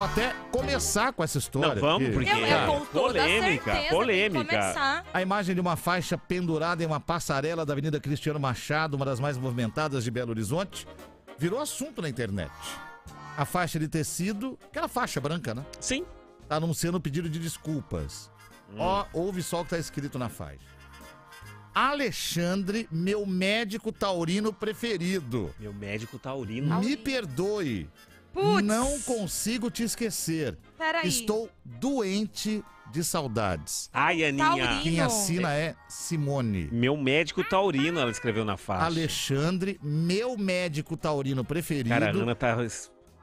até começar com essa história. Não, vamos, porque- Eu, eu Cara, com toda polêmica, polêmica. A imagem de uma faixa pendurada em uma passarela da Avenida Cristiano Machado, uma das mais movimentadas de Belo Horizonte, virou assunto na internet. A faixa de tecido, aquela faixa branca, né? Sim. Tá anunciando o pedido de desculpas. Ó, ouve só o que tá escrito na faixa. Alexandre, meu médico taurino preferido. Meu médico taurino. Me perdoe. Putz. Não consigo te esquecer. Peraí. Estou doente de saudades. Ai, Aninha. Taurino. Quem assina é Simone. Meu médico taurino, ela escreveu na faixa. Alexandre, meu médico taurino preferido. Cara, a Ana tá...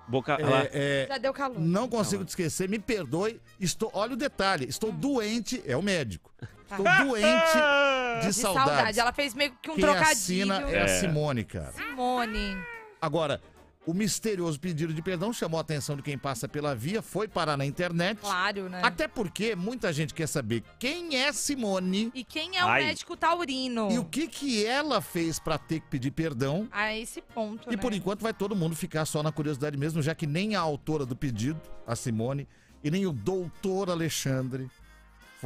Boca... É, é, Já deu calor. não consigo te esquecer, me perdoe. Estou, olha o detalhe, estou doente, é o médico. Tá. Estou doente de, De saudades. saudade. Ela fez meio que um Quem trocadilho. assina é, a É. Simone, cara. Simone. Agora, o misterioso pedido de perdão chamou a atenção de quem passa pela via, foi parar na internet. Claro, né? Até porque muita gente quer saber quem é Simone E quem é o Ai. médico taurino? e o que que ela fez pra ter que pedir perdão. A esse ponto, E né? por enquanto vai todo mundo ficar só na curiosidade mesmo, já que nem a autora do pedido, a Simone, e nem o doutor Alexandre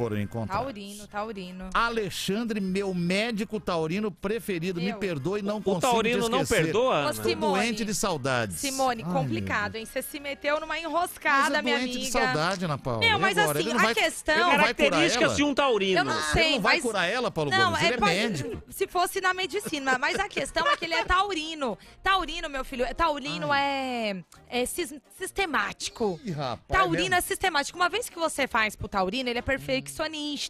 foram encontrados. Taurino, taurino. Alexandre, meu médico taurino preferido, me Meu. perdoe, não o consigo taurino te não perdoa, Ana? Você- Tô Simone. doente de saudades. Simone, Ai, complicado, hein? Você se meteu numa enroscada, Mas é minha doente amiga. de saudade, Ana Paula. Não, mas agora? assim, a vai- questão- Características de um taurino. Eu não Ele sei, não vai mas- curar ela, Paulo Não, Gomes, é, ele é médico. se fosse na medicina, mas a questão é que ele é taurino. Taurino, meu filho, é- taurino é, é sis- sistemático. Ih, rapaz, Taurino mesmo? é sistemático. Uma vez que você faz pro taurino, ele é perfeccionista.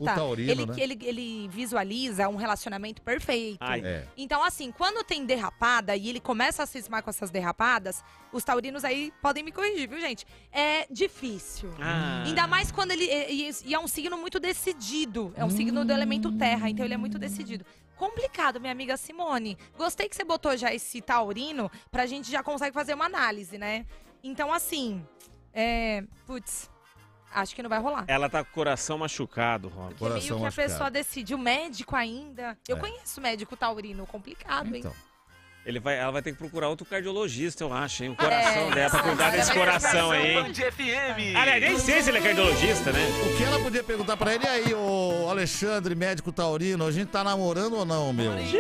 O taurino, ele, né? ele, ele visualiza um relacionamento perfeito. Ai. É. Então, assim, quando tem derrapada e ele começa a cismar com essas derrapadas, os taurinos aí podem me corrigir, viu, gente? É difícil. Ah. Ainda mais quando ele. E, e- é um signo muito decidido. É um signo do elemento terra, então ele é muito decidido. Complicado, minha amiga Simone. Gostei que você botou já esse taurino pra gente já consegue fazer uma análise, né? Então, assim. É. Putz. Acho que não vai rolar. Ela tá com o coração machucado, Rob. Porque meio coração que a machucado. pessoa decide. O médico ainda. Eu É. conheço médico taurino. Complicado, hein? Então, Ele vai, ela vai ter que procurar outro cardiologista, eu acho, hein? O coração É. dela, pra cuidar desse coração aí, hein? Band FM. Aliás, nem sei se ele é cardiologista, né? o que ela podia perguntar pra ele, e aí, ô Alexandre, médico taurino, a gente tá namorando ou não, meu? Para de